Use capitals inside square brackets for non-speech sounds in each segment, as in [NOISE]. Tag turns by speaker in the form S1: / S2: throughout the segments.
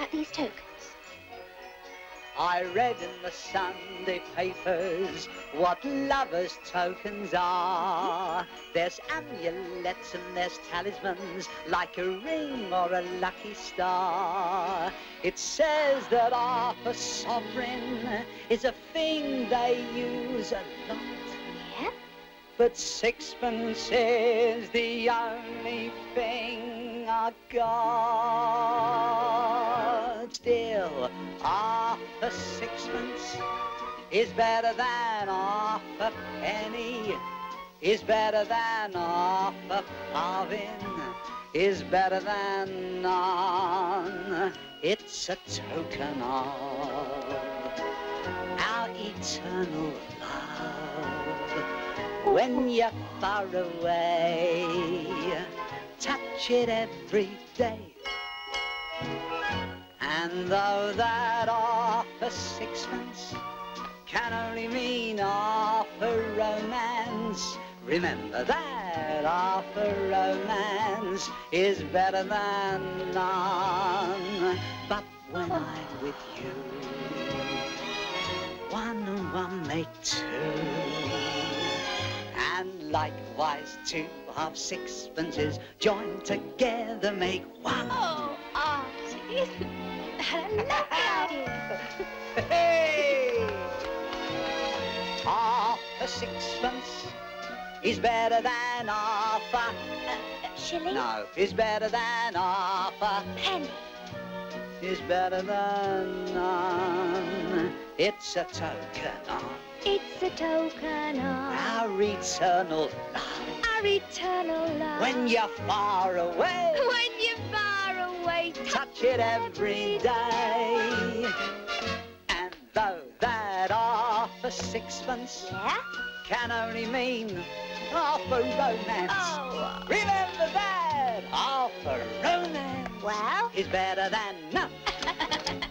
S1: About these tokens.
S2: I read in the Sunday papers what lovers' tokens are. There's amulets and there's talismans, like a ring or a lucky star. It says that half a sovereign is a thing they use a lot.
S1: Yeah?
S2: But sixpence is the only thing I got. Still, ah, half a sixpence is better than ah, half a penny. Is better than ah, half a farthing. Is better than none. It's a token of our eternal love. When you're far away, touch it every day. And though that a sixpence can only mean a romance, remember that a romance is better than none. But when I'm with you, one and one make two. And likewise two half sixpences joined together make one.
S1: Oh, Artie. [LAUGHS] Love the. [LAUGHS]
S2: Hey! Half a sixpence is better than half a...
S1: Uh, shilling?
S2: No, is better than half a...
S1: Penny.
S2: Is better than none. It's a token of
S1: It's a token of
S2: our eternal love.
S1: our eternal love.
S2: When you're far away,
S1: When you're far away,
S2: touch it every day. And though that half a sixpence
S1: Yeah?
S2: can only mean half a romance.
S1: Oh.
S2: Remember that half a romance
S1: Well?
S2: is better than none. [LAUGHS]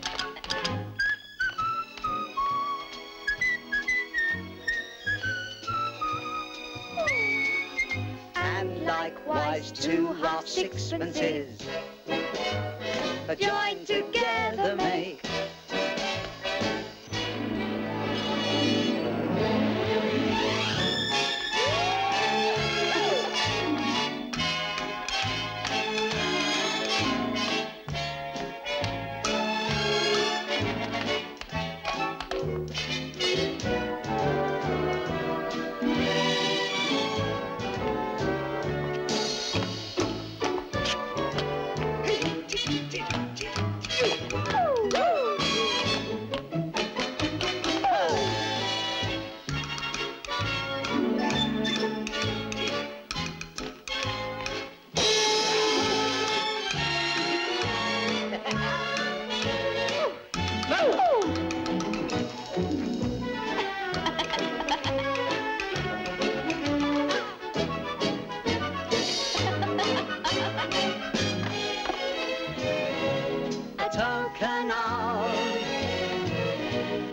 S2: And likewise two half sixpences joined together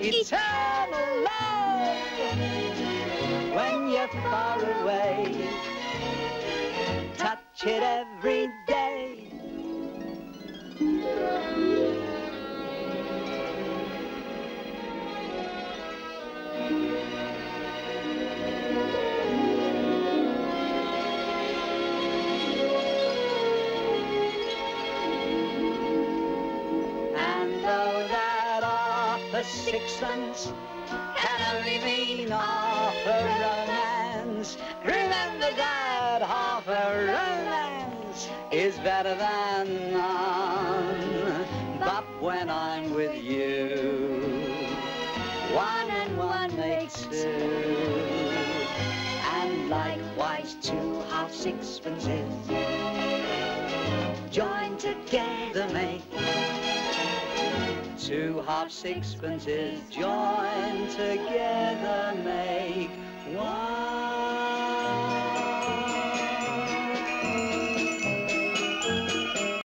S2: eternal love when you're far away. Touch it every day. Sixpence can only mean half a romance, remember that half a romance is better than none. But when I'm with you, one and one makes two. And likewise two half sixpences joined together Two half sixpences joined together make one.